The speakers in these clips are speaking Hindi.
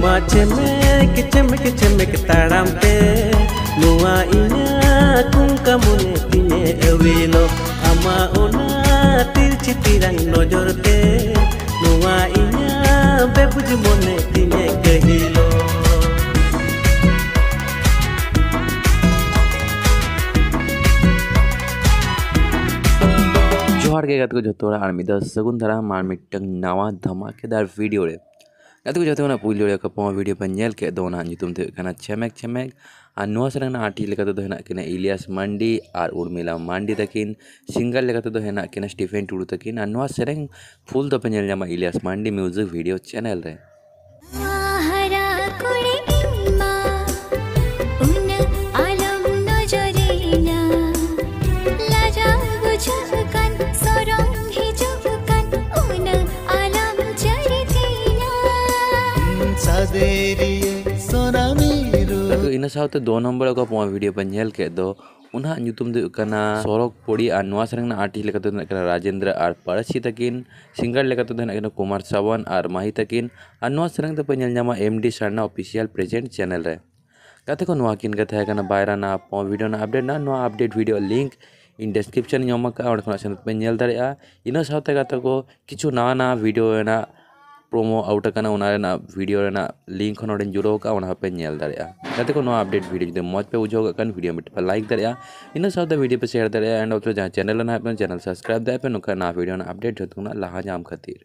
चमक चमक चमक ताड़ाम पे। इना कुंका मुने तिने आमा ओना तिरची तिरंग नज़र पे। इना मोने तिने कहिलो। जोहार के गाते को जो तोड़ा आर मिदा सगुन धरा मार मिटंग नवा धमाकेदार वीडियो रे। ᱜᱟᱛᱮ ᱠᱚ ᱡᱟᱛᱮ ᱚᱱᱟ ᱯᱩᱭᱞᱩ ᱨᱮ ᱠᱟᱯᱚᱢᱟ ᱵᱷᱤᱰᱤᱭᱳ ᱯᱮ ᱧᱮᱞ ᱠᱮᱫ ᱫᱚ ᱚᱱᱟ ᱧᱩᱛᱩᱢ ᱛᱮ ᱦᱩᱭᱩᱜ ᱠᱟᱱᱟ ᱪᱷᱮᱢᱮᱠ ᱪᱷᱮᱢᱮᱠ ᱟᱨ ᱱᱚᱣᱟ ᱥᱮᱨᱮᱧ ᱨᱮᱱᱟᱜ ᱟᱴᱤ ᱞᱮᱠᱟᱛᱮ ᱫᱚ ᱦᱮᱱᱟᱜ ᱠᱤᱱᱟ ᱤᱞᱤᱭᱟᱥ ᱢᱟᱱᱰᱤ ᱟᱨ ᱩᱨᱢᱤᱞᱟ ᱢᱟᱱᱰᱤ ᱛᱟᱹᱠᱤᱱ ᱥᱤᱝᱜᱟᱨ ᱞᱮᱠᱟᱛᱮ ᱫᱚ ᱦᱮᱱᱟᱜ ᱠᱤᱱᱟ ᱥᱴᱤᱯᱷᱮᱱ ᱴᱩᱰᱩ ᱛᱟᱹᱠᱤᱱ ᱟᱨ ᱱᱚᱣᱟ ᱥᱮᱨᱮᱧ ᱯᱷᱩᱞ ᱫᱚᱯᱮ ᱧᱮᱞ ᱧᱟᱢᱟ Elias Mandi music video channel ᱨᱮ इन साथ दो नम्बर का के दो। उन्हा सोरक पोड़ी और सेरेंग आटी लेखाते तो राजेंद्र और परसी तकिन, सिंगर तो कुमार सावन और माही नोआ सेरेंग तो पेंजल Jama MD Sharma official present channel na noa update video link in description nyoma ka और खना सन पे ina साथे ko किछु ना ना out प्रोमो आउटकना भिडियो लिंक जुड़ोकल दाते अपडेट भिडियो जो मज़ पे उजोगा भिडियो पे लाइक दाया इन साथ भिडियो पे शेयर दाया और जहाँ चैनल ना पे चैनल सब्सक्राइब दाया पे ना भिडियो अपडेट जो लहा जम खीर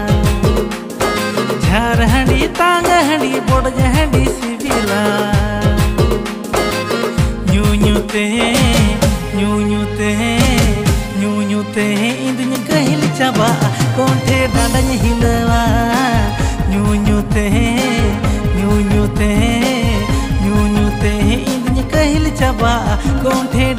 झार हंडी तांग हंडी बोडज हंडी सिबिला न्यू न्यू ते, न्यू न्यू ते, न्यू न्यू ते इंदुñ कहल चबा, कोठे डांडन हिलवा। न्यू न्यू ते, न्यू न्यू ते, न्यू न्यू ते इंदुñ कहल चबा, कोठे